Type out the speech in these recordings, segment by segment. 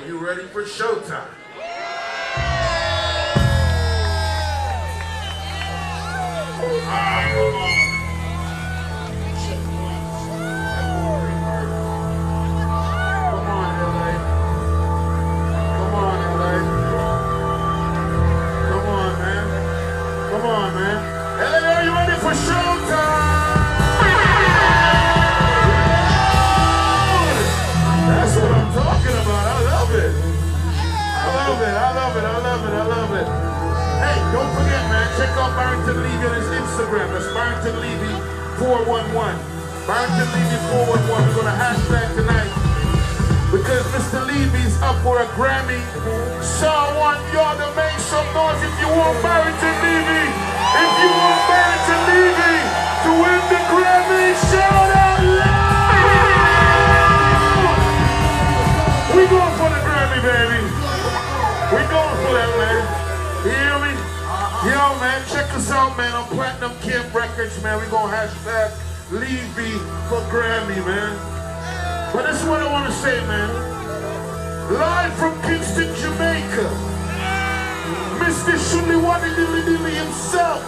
Are you ready for showtime? Ah, come. Come on, LA. Come on, LA. Come on, man. Come on, man. LA, are you ready for showtime? Don't forget, man. Check out Barrington Levy on his Instagram. That's Barrington Levy 411. Barrington Levy 411. We're gonna hashtag tonight because Mr. Levy's up for a Grammy. So I want y'all to make some noise if you want Barrington Levy. If you want Barrington Levy to win the Grammy, shout out loud! We going for the Grammy, baby. We going for that, man. Us out, man, on Platinum Kim Records, man. We gonna hashtag Levy for Grammy, man. But this is what I want to say, man. Live from Kingston, Jamaica. Mr. Shuli Wadi Dilly Dilly himself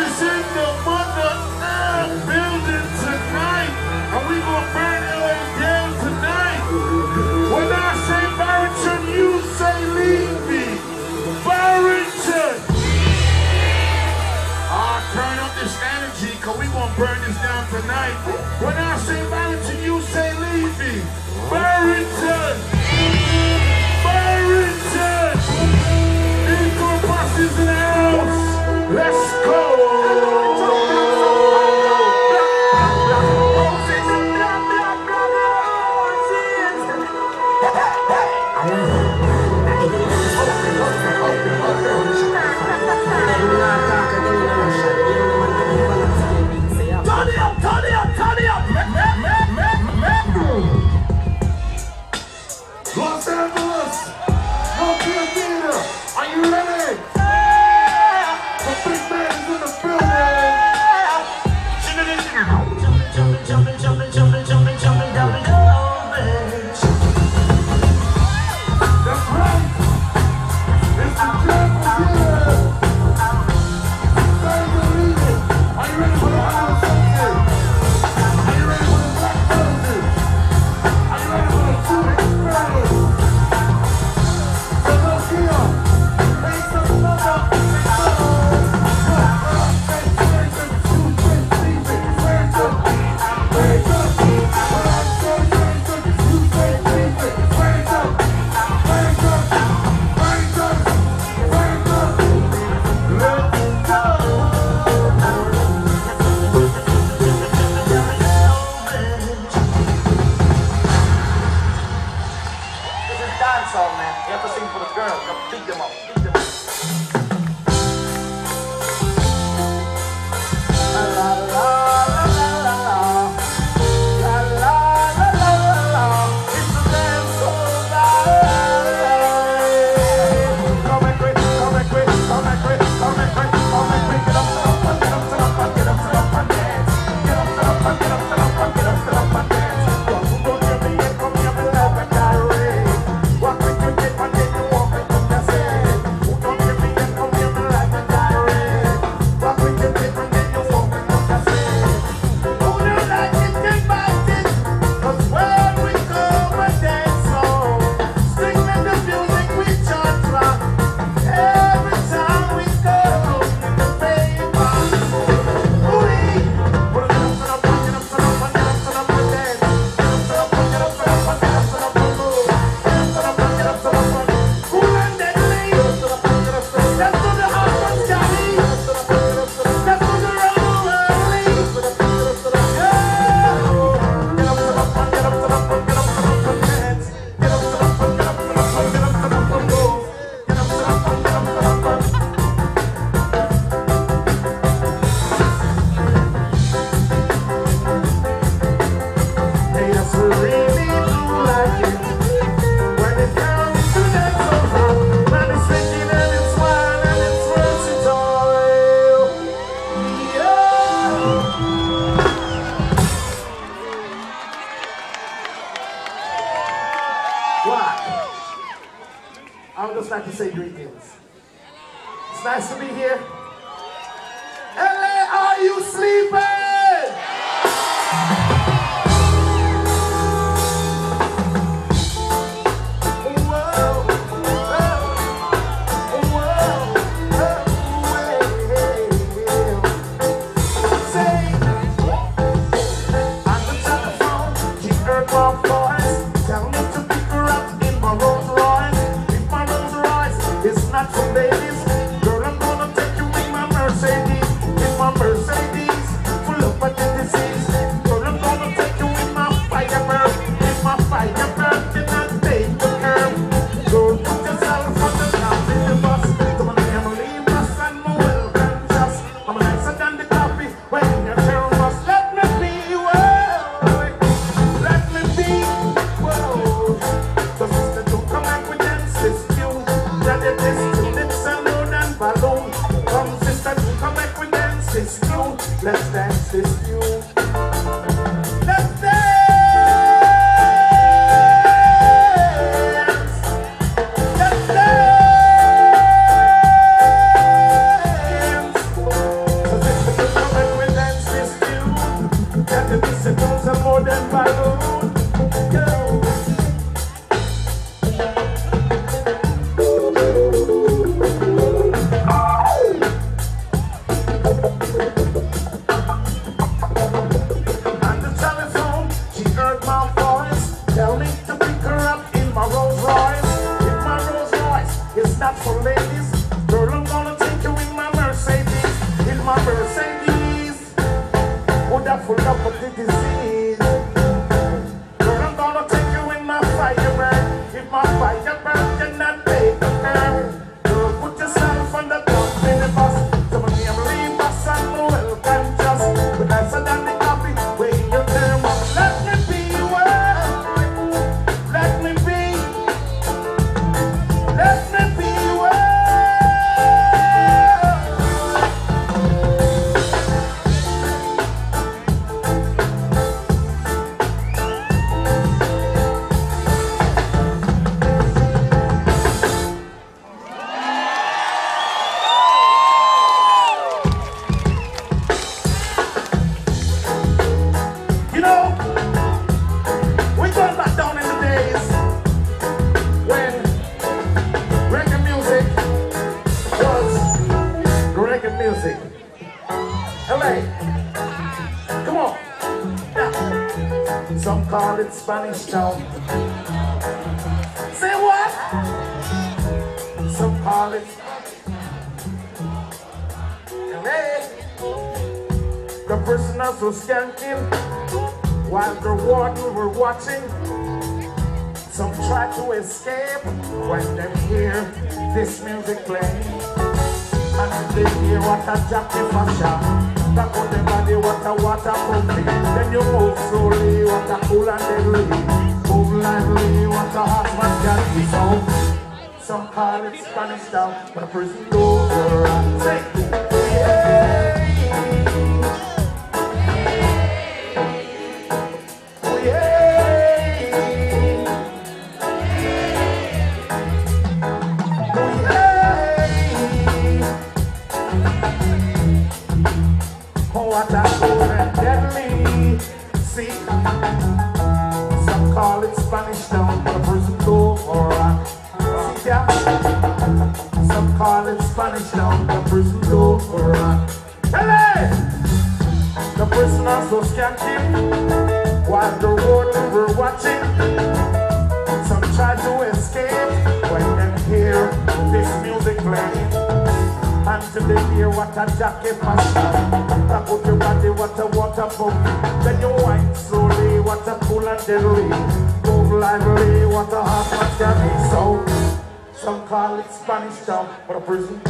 is in the mother Earth burn this down tonight. When I say Barrington, you say Levy. Barrington! Barrington! by the Spanish Town. Say what? Some call it. The prisoners were skanking while the warden were watching. Some tried to escape when they hear this music playing. And they hear what a jacket fashion. Rasta cut the body, water pumping. Then you move slowly, what cool and deadly. Move lively, Water hot man can be sound. Some call it Spanish town, but a prison door. Say, yeah. Some call it Spanish Town the prison door. Hey! The prisoners were skanking while the warden were watching. Some try to escape when they hear this music playing. And to they hear what a jacket passion. Tap out your body, what a water pump. Then you wind slowly, what a cool and deadly. Move lively, what a hot what can be so. Some call it Spanish town, but a prison.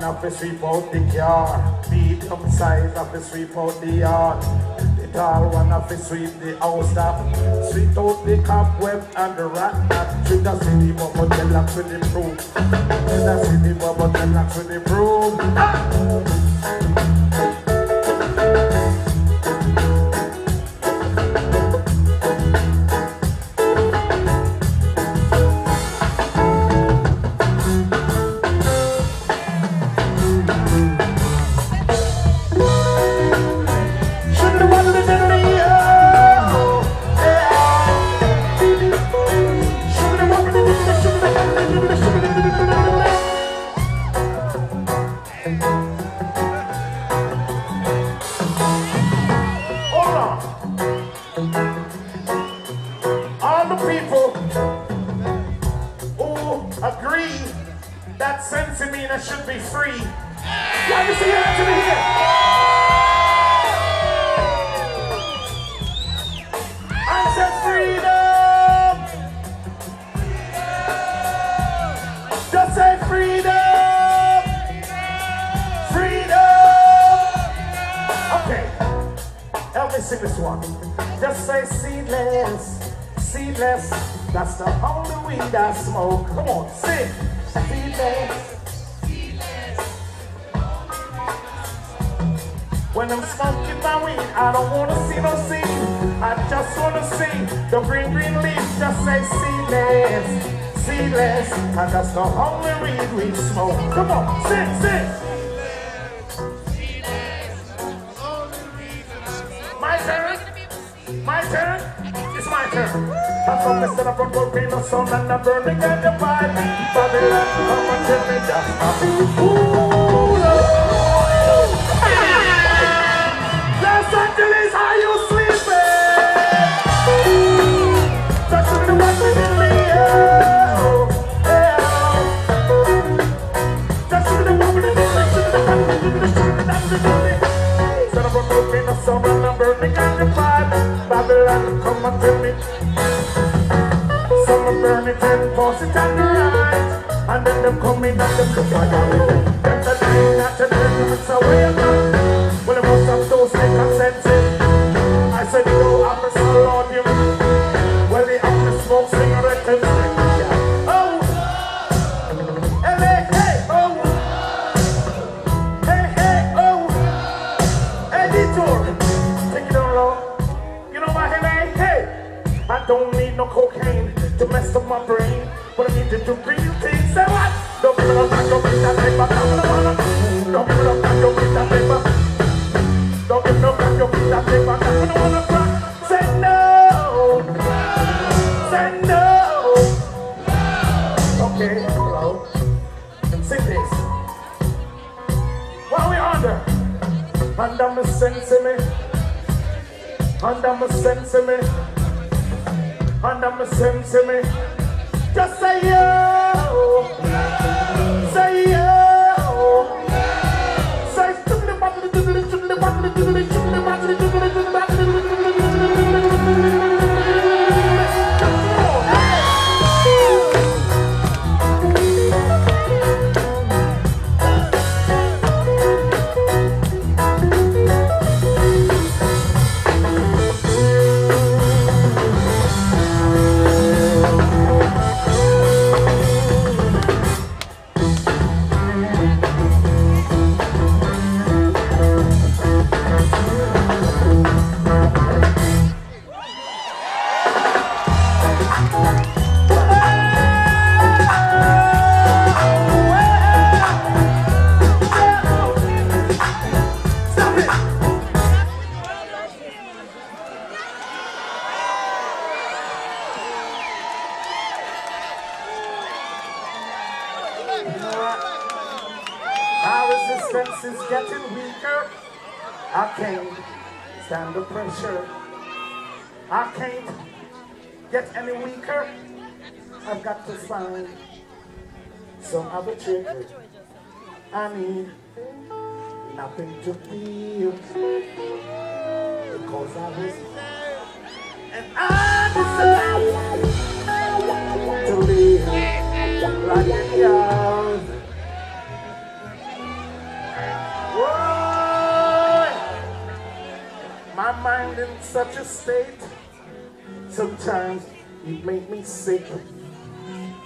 Have to sweep out the car. Medium size have to sweep out the yard. The tall one have to sweep the house up. Sweep out the cobweb and the rat trap. Should have seen the bumper dreadlocks with the broom. Should have seen the bumper dreadlocks with the broom. Ah! Seedless, that's the only weed I smoke. Come on, sing. Seedless. When I'm smoking my weed, I don't wanna see no seed. I just wanna see the green, green leaf. Just say seedless, seedless. And that's the only weed we smoke. Come on, sit, sit. fire. I promise that I brought cocaine, no sun, and I burn the fire. Babylon, come and tell me that's my beautiful. Los Angeles, are you sleeping? Touching the weapon in the air. Set up a cocaine, a summer number Summer permit Summer permit and force it on the right And then them come in and them look at all That's a thing, that's a thing, it's a way of life Well, I must have those second senses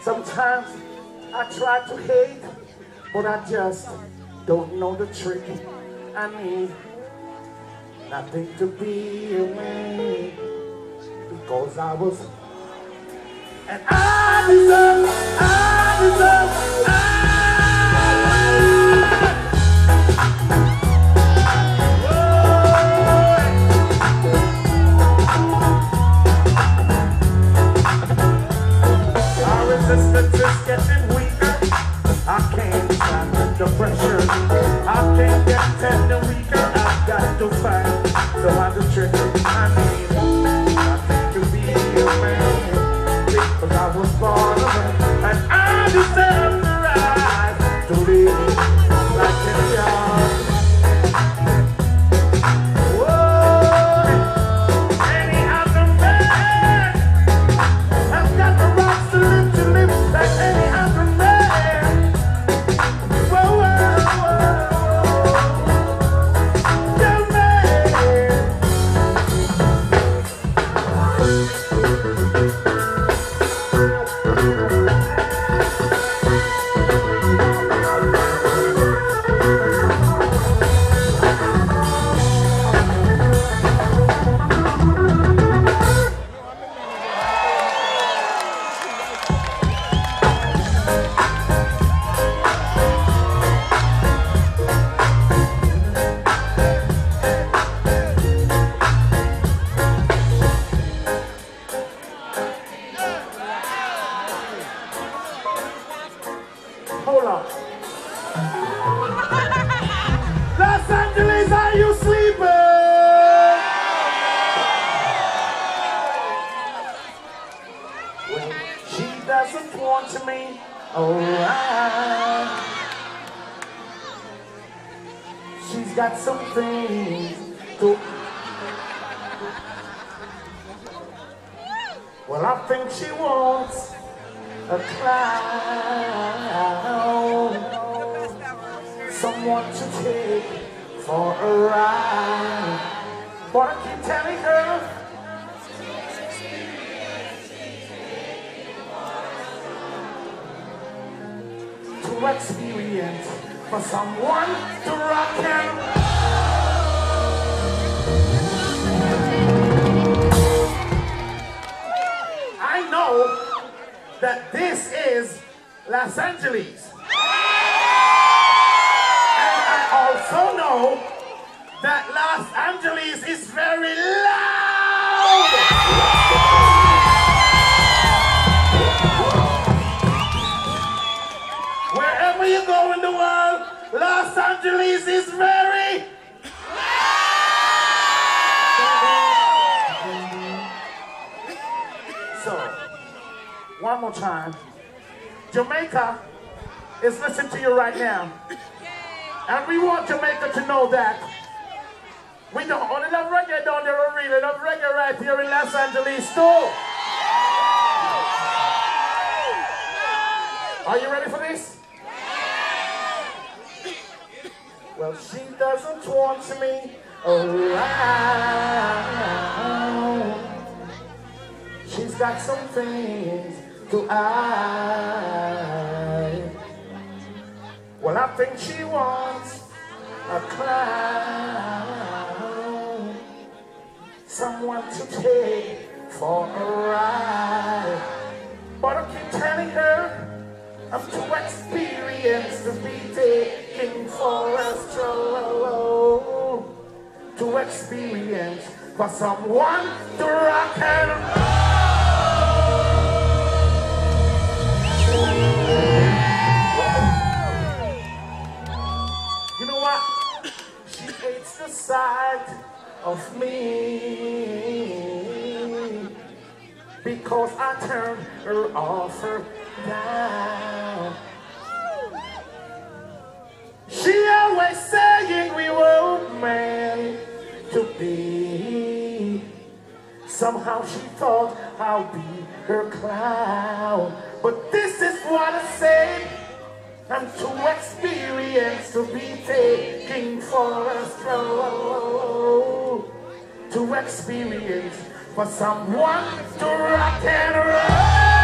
Sometimes I try to hate, but I just don't know the trick. I need nothing to be away because I was and I deserve, I deserve, I the pressure. I can't get any weaker. I've got to find some other trick. I need nothing to be a man. Because I was born a man. And I deserve that this is Los Angeles. And I also know that Los Angeles is very loud. Wherever you go in the world, Los Angeles is very one more time. Jamaica is listening to you right now. And we want Jamaica to know that we don't only oh, love reggae down there, we really love reggae right here in Los Angeles too. Are you ready for this? Well, she doesn't want me around. She's got some things to I? Well, I think she wants a clown, someone to take for a ride. But I keep telling her I'm too experienced to be taking for a stroll. Too experienced for someone to rock and You inside of me because I turned her offer down. She always saying we were meant to be. Somehow she thought I'll be her clown. But this is what I said and to experience to be taking for a stroll. To experience for someone to rock and roll.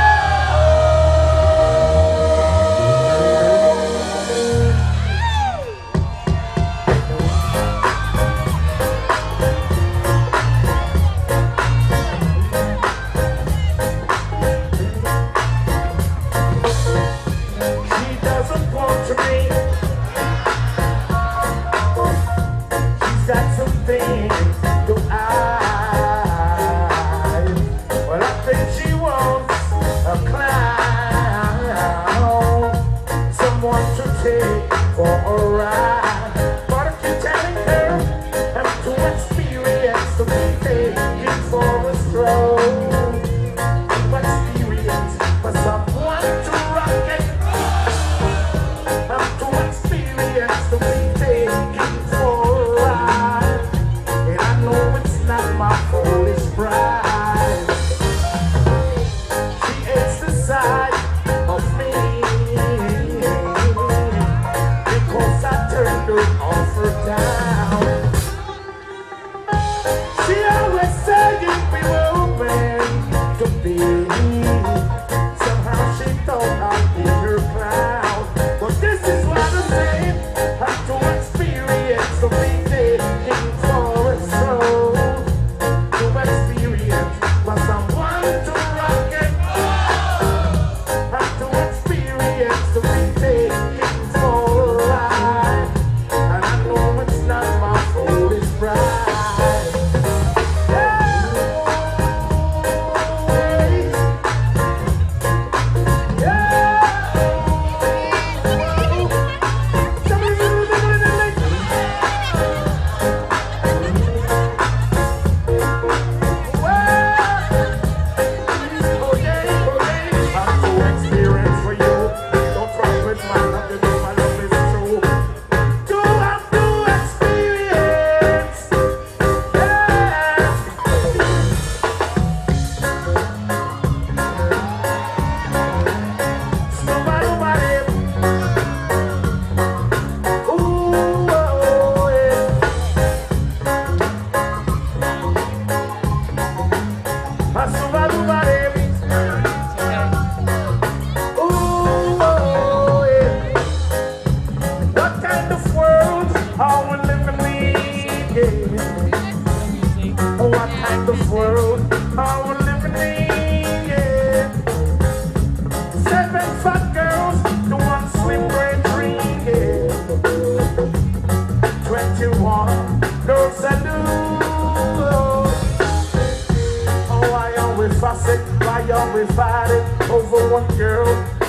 Everybody fighting over one girl.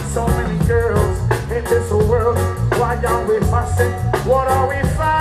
So many girls in this world. Why are we fussing? What are we fighting?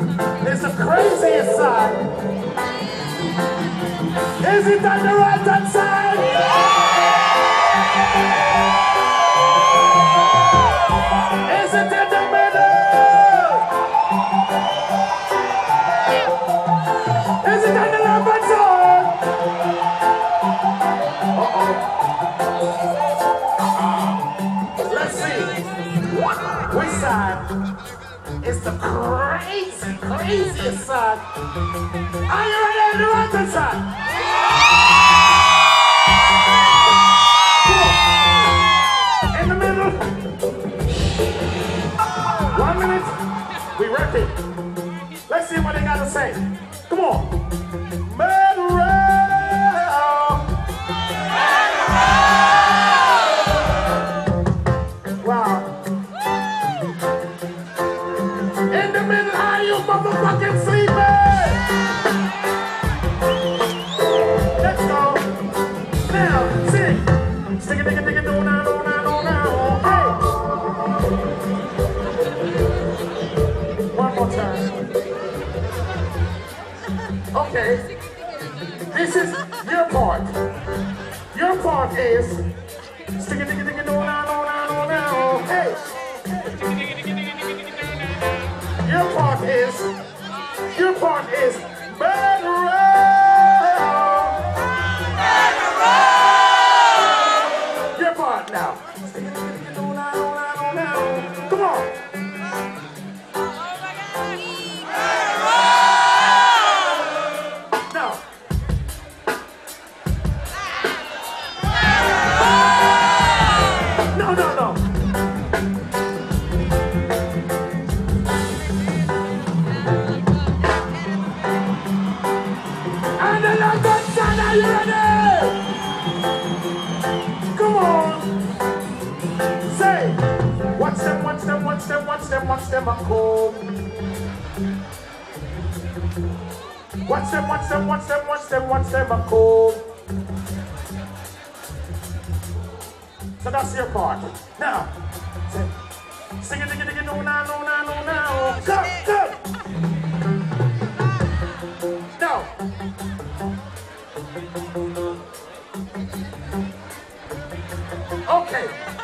It's the craziest side? Is it on the right hand side? Yeah. Is it in the middle? Is it on the left hand side? Uh -oh. Let's see. Which side? the crazy, craziest song. Are you ready to rock this song? Yeah! In the middle. One minute, we rap it. Let's see what they gotta say. Come on. Okay. This is your part. Your part is watch them, watch them, I come. Watch them, watch them, watch them, watch them, watch them, I come. So that's your part. Now, sing it, sing it, sing it, no, no, no, no, no, no. Go, go. No. Okay.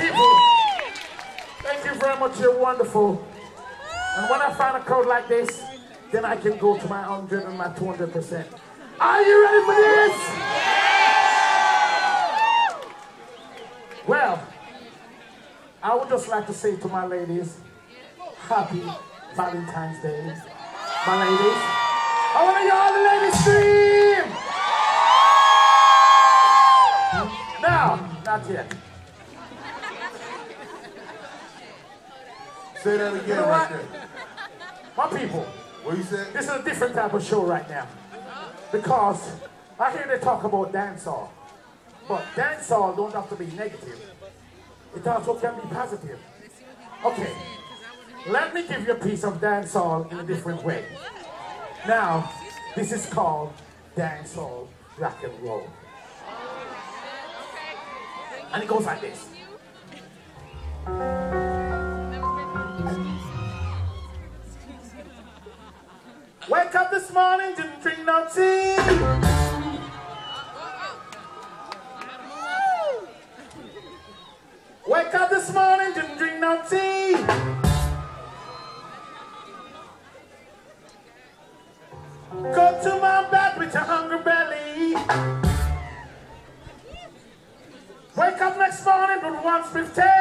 People, thank you very much. You're wonderful. And when I find a crowd like this, then I can go to my 100 and my 200%. Are you ready for this? Well, I would just like to say to my ladies, happy Valentine's Day. My ladies, I want to hear all the ladies scream. Now, not yet. Say that again You know right there. My people, What you said? this is a different type of show right now. Because I hear they talk about dancehall. But dancehall don't have to be negative. It also can be positive. Okay, let me give you a piece of dancehall in a different way. Now, this is called dancehall rock and roll. And it goes like this. Wake up this morning, didn't drink no tea. Wake up this morning, didn't drink no tea. Go to my bed with your hungry belly. Wake up next morning, but once 15.